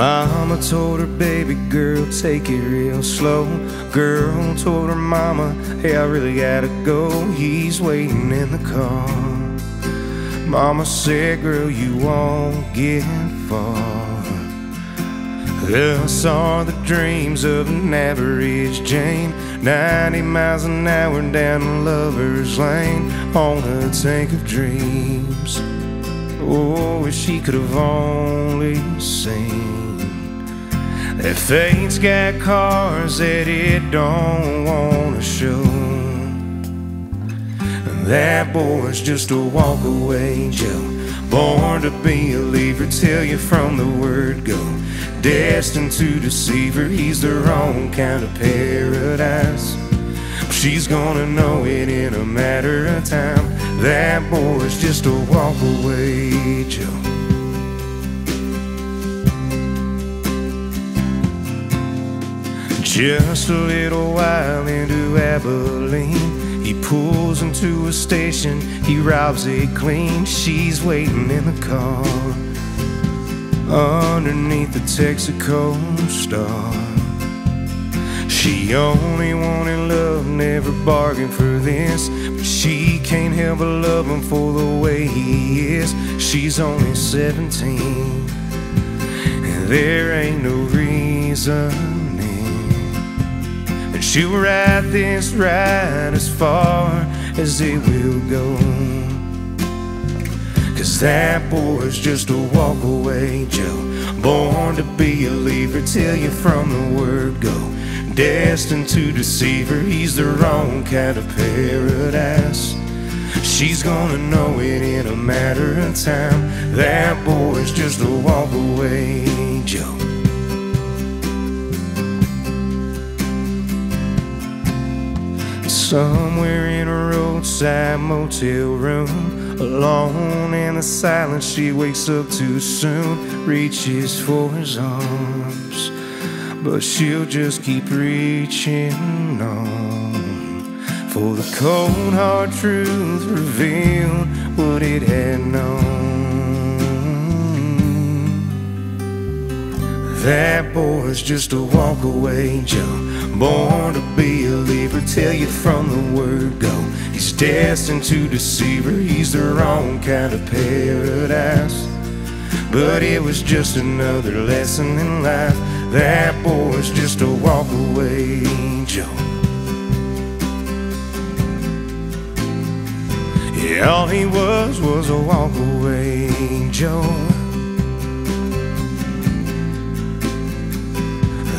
Mama told her baby girl, take it real slow. Girl told her mama, hey, I really gotta go. He's waiting in the car. Mama said, girl, you won't get far. Thus are the dreams of an average Jane 90 miles an hour down Lover's Lane On a tank of dreams She could have only seen That fate's got cars that it don't want to show And that boy's just a walk away Joe Born to be a leaver, tell you from the word go. Destined to deceive her, he's the wrong kind of paradise She's gonna know it in a matter of time. That boy's just a walk away Joe. Just a little while into Abilene He pulls into a station, he robs it clean. She's waiting in the car Underneath the Texaco star she only wanted love, never bargained for this. But she can't help but love him for the way he is. She's only 17, and there ain't no reasoning. And she'll ride this ride as far as it will go. Cause that boy's just a walk away Joe. Born to be a leaver, tell you from the word go. Destined to deceive her, he's the wrong kind of paradise. She's gonna know it in a matter of time. That boy's just a walk away Joe. Somewhere in a roadside motel room, alone in the silence, she wakes up too soon, reaches for his arms. But she'll just keep reaching on. For the cold hard truth revealed what it had known. That boy's just a walk away Joe Born to be a leaver, tell you from the word go. He's destined to deceive her, he's the wrong kind of paradise But it was just another lesson in life that boy's just a walk away Joe. Yeah, all he was was a walk away Joe.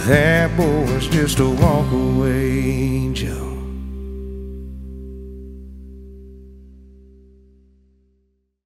That boy's just a walk away